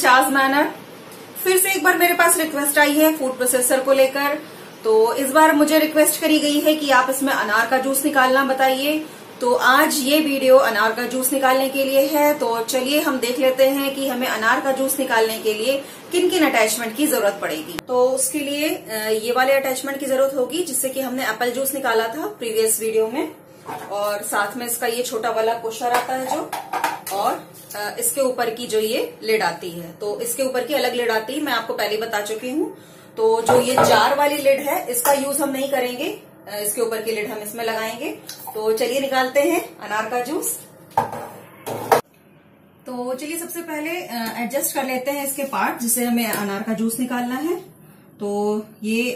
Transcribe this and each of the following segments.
Charge manner. फिर से एक बार मेरे पास रिक्वेस्ट आई है फ़ूड प्रोसेसर को लेकर। तो इस बार मुझे रिक्वेस्ट करी गई है कि आप इसमें अनार का जूस निकालना बताइए। तो आज ये वीडियो अनार का जूस निकालने के लिए है। तो चलिए हम देख लेते हैं कि हमें अनार का जूस निकालने के लिए किन किन अटैचमेंट की ज़रूरत पड़ेगी। तो उसके लिए ये वाले अटैचमेंट की ज़रूरत होगी, जिससे कि हमने एप्पल जूस निकाला था प्रीवियस वीडियो में। और साथ में इसका ये छोटा वाला पुशर आता है जो, और इसके ऊपर की जो ये लिड आती है। तो इसके ऊपर की अलग लिड आती है, मैं आपको पहले बता चुकी हूँ। तो जो ये जार वाली लिड है, इसका यूज़ हम नहीं करेंगे। इसके ऊपर की लिड हम इसमें लगाएँगे। तो चलिए निकालते हैं अनार का जूस तो चलिए सबसे पहले एडजस्ट कर लेते हैं इसके पार्ट जिसे हमें अनार का जूस निकालना है। तो ये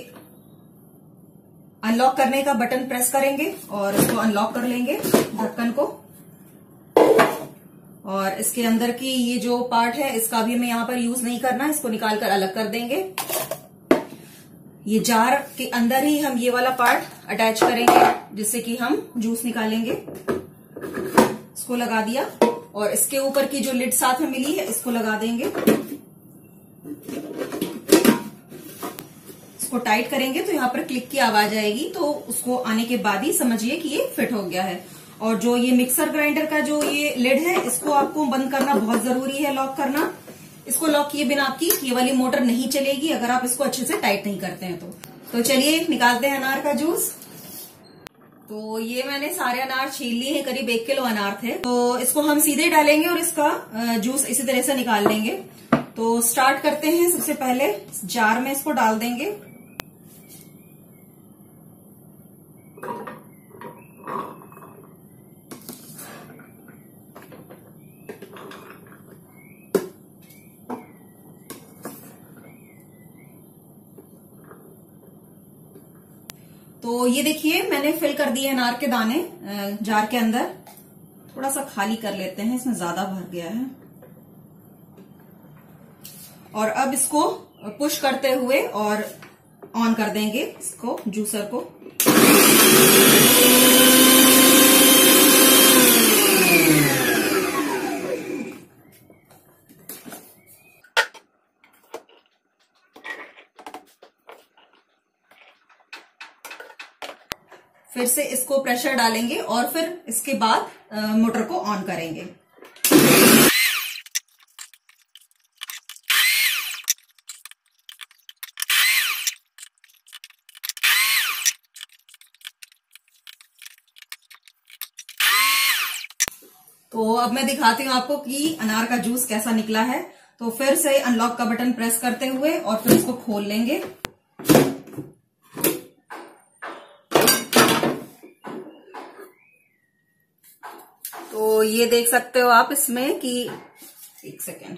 अनलॉक करने का बटन प्रेस करेंगे और इसको अनलॉक कर लेंगे ढक्कन को। और इसके अंदर की ये जो पार्ट है, इसका भी हमें यहाँ पर यूज़ नहीं करना, इसको निकाल कर अलग कर देंगे। ये जार के अंदर ही हम ये वाला पार्ट अटैच करेंगे, जिससे कि हम जूस निकालेंगे। इसको लगा दिया और इसके ऊपर की जो लिड साथ में मिली है, इसको लगा देंगे। इसको टाइट करेंगे तो यहाँ पर क्लिक की आवाज़ आएगी तो उसको आने के बाद ही समझिए कि ये फिट हो गया है। और जो ये मिक्सर ग्राइंडर का जो ये लिड है, इसको आपको बंद करना बहुत ज़रूरी है लॉक करना। इसको लॉक किए बिना आपकी ये वाली मोटर नहीं चलेगी, अगर आप इसको अच्छे से टाइट नहीं करते हैं तो। तो चलिए, निकालते हैं अनार का जूस तो ये मैंने सारे अनार छील लिए हैं, करीब एक किलो अनार थे। तो इसको हम सीधे डालेंगे और इसका जूस इसी तरह से निकाल लेंगे। तो स्टार्ट करते हैं सबसे पहले। जार में इसको डाल देंगे। तो ये देखिए, मैंने फिल कर दिए अनार के दाने जार के अंदर। थोड़ा सा खाली कर लेते हैं, इसमें ज़्यादा भर गया है। और अब इसको पुश करते हुए और ऑन कर देंगे इसको जूसर को। फिर से इसको प्रेशर डालेंगे और फिर इसके बाद मोटर को ऑन करेंगे। तो अब मैं दिखाती हूँ आपको कि अनार का जूस कैसा निकला है। तो फिर से अनलॉक का बटन प्रेस करते हुए और फिर इसको खोल लेंगे। तो ये देख सकते हो आप इसमें कि एक सेकेंड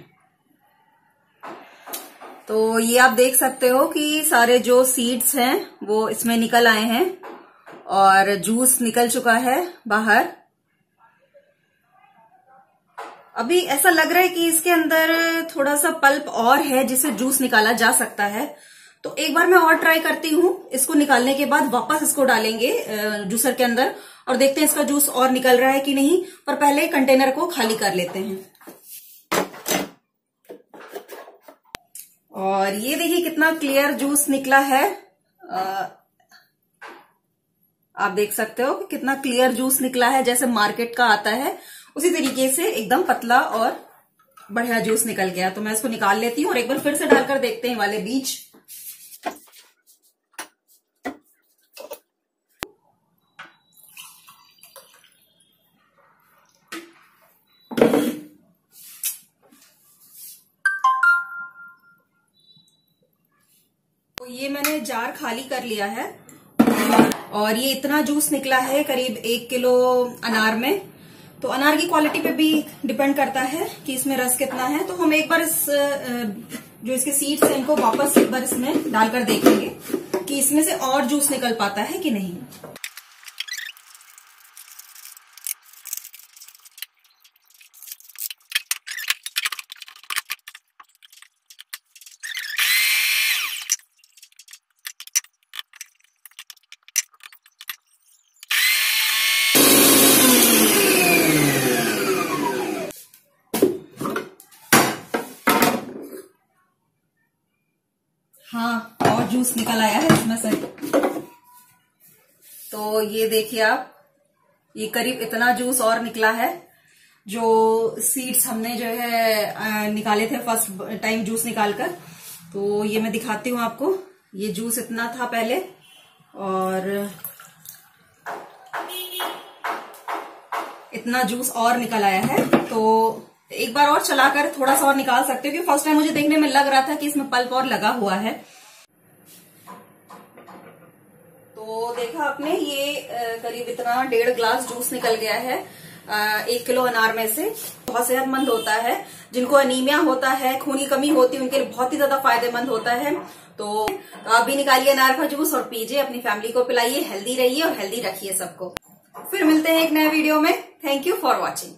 तो ये आप देख सकते हो कि सारे जो सीड्स हैं, वो इसमें निकल आए हैं और जूस निकल चुका है बाहर। अभी ऐसा लग रहा है कि इसके अंदर थोड़ा सा पल्प और है जिसे जूस निकाला जा सकता है। तो एक बार मैं और ट्राई करती हूँ। इसको निकालने के बाद वापस इसको डालेंगे जूसर के अंदर। और देखते हैं इसका जूस और निकल रहा है कि नहीं पर पहले कंटेनर को खाली कर लेते हैं। और ये देखिए कितना क्लियर जूस निकला है। आ, आप देख सकते हो कि कितना क्लियर जूस निकला है जैसे मार्केट का आता है। उसी तरीके से एकदम पतला और बढ़िया जूस निकल गया। तो मैं इसको निकाल लेती हूँ और एक बार फिर से डालकर देखते हैं वाले बीज। ये मैंने जार खाली कर लिया है। और ये इतना जूस निकला है करीब एक किलो अनार में। तो अनार की क्वालिटी पे भी डिपेंड करता है कि इसमें रस कितना है। तो हम एक बार इस जो इसके सीड्स हैं, इनको वापस एक बार इसमें डालकर देखेंगे कि इसमें से और जूस निकल पाता है कि नहीं। जूस निकल आया है इसमें से। तो ये देखिए आप, ये करीब इतना जूस और निकला है जो सीड्स हमने जो है निकाले थे फ़र्स्ट टाइम जूस निकालकर। तो ये मैं दिखाती हूँ आपको। ये जूस इतना था पहले और इतना जूस और निकल आया है। तो एक बार और चलाकर थोड़ा सा और निकाल सकते हो, क्योंकि फ़र्स्ट टाइम मुझे देखने में लग रहा था कि इसमें पल्प और लगा हुआ है। तो देखा आपने, ये करीब इतना डेढ़ ग्लास जूस निकल गया है एक किलो अनार में से। बहुत सेहतमंद होता है। जिनको अनीमिया होता है, खून की कमी होती है, उनके लिए बहुत ही ज़्यादा फ़ायदेमंद होता है। तो अभी निकालिए अनार का जूस और पीजिए, अपनी फैमिली को पिलाइए हेल्दी रहिए और हेल्दी रखिए सबको। फिर मिलते हैं एक नए वीडियो में। Thank you for watching